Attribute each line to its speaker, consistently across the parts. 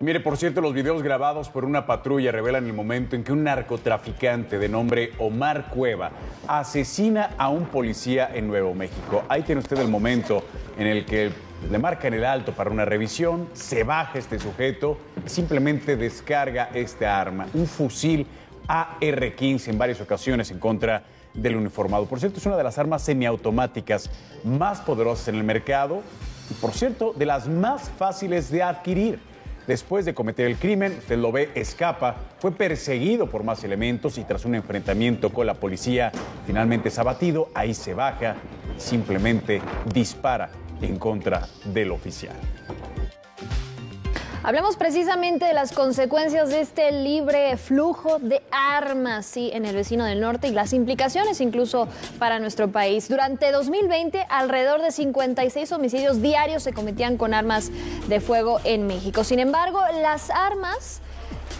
Speaker 1: Mire, por cierto, los videos grabados por una patrulla revelan el momento en que un narcotraficante de nombre Omar Cueva asesina a un policía en Nuevo México. Ahí tiene usted el momento en el que le marcan el alto para una revisión, se baja este sujeto, simplemente descarga esta arma, un fusil AR-15 en varias ocasiones en contra del uniformado. Por cierto, es una de las armas semiautomáticas más poderosas en el mercado y, por cierto, de las más fáciles de adquirir. Después de cometer el crimen, usted lo ve, escapa, fue perseguido por más elementos y tras un enfrentamiento con la policía, finalmente es abatido, ahí se baja, simplemente dispara en contra del oficial.
Speaker 2: Hablemos precisamente de las consecuencias de este libre flujo de armas sí, en el vecino del norte y las implicaciones incluso para nuestro país. Durante 2020, alrededor de 56 homicidios diarios se cometían con armas de fuego en México. Sin embargo, las armas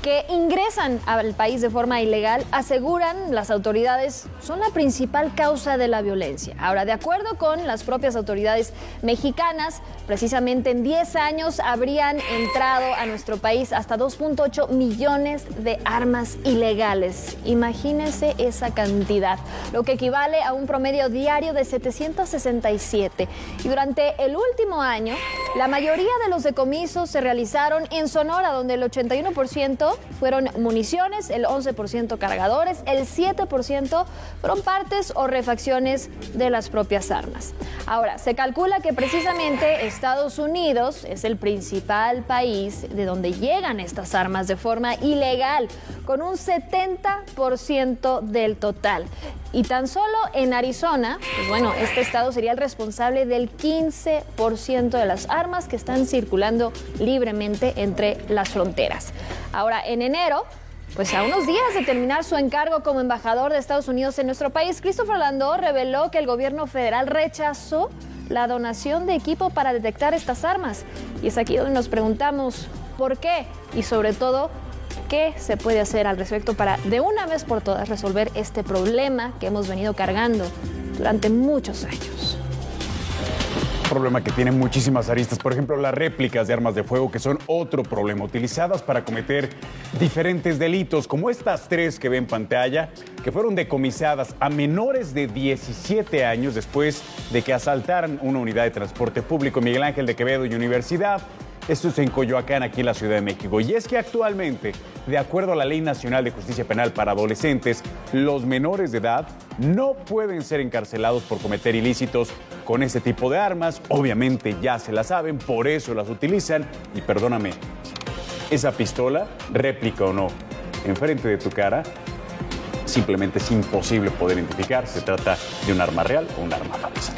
Speaker 2: que ingresan al país de forma ilegal, aseguran las autoridades, son la principal causa de la violencia. Ahora, de acuerdo con las propias autoridades mexicanas, precisamente en 10 años habrían entrado a nuestro país hasta 2.8 millones de armas ilegales. Imagínense esa cantidad, lo que equivale a un promedio diario de 767. Y durante el último año, la mayoría de los decomisos se realizaron en Sonora, donde el 81% fueron municiones, el 11% cargadores, el 7% fueron partes o refacciones de las propias armas. Ahora, se calcula que precisamente Estados Unidos es el principal país de donde llegan estas armas de forma ilegal, con un 70% del total. Y tan solo en Arizona, pues bueno, este estado sería el responsable del 15% de las armas que están circulando libremente entre las fronteras. Ahora, en enero, pues a unos días de terminar su encargo como embajador de Estados Unidos en nuestro país, Christopher Landau reveló que el gobierno federal rechazó la donación de equipo para detectar estas armas. Y es aquí donde nos preguntamos por qué y sobre todo qué se puede hacer al respecto para de una vez por todas resolver este problema que hemos venido cargando durante muchos años
Speaker 1: problema que tiene muchísimas aristas. Por ejemplo, las réplicas de armas de fuego, que son otro problema, utilizadas para cometer diferentes delitos, como estas tres que ven en pantalla, que fueron decomisadas a menores de 17 años después de que asaltaran una unidad de transporte público Miguel Ángel de Quevedo y Universidad. Esto es en Coyoacán, aquí en la Ciudad de México. Y es que actualmente, de acuerdo a la Ley Nacional de Justicia Penal para Adolescentes, los menores de edad no pueden ser encarcelados por cometer ilícitos con este tipo de armas. Obviamente ya se las saben, por eso las utilizan. Y perdóname, esa pistola, réplica o no, enfrente de tu cara, simplemente es imposible poder identificar. Se trata de un arma real o un arma falsa.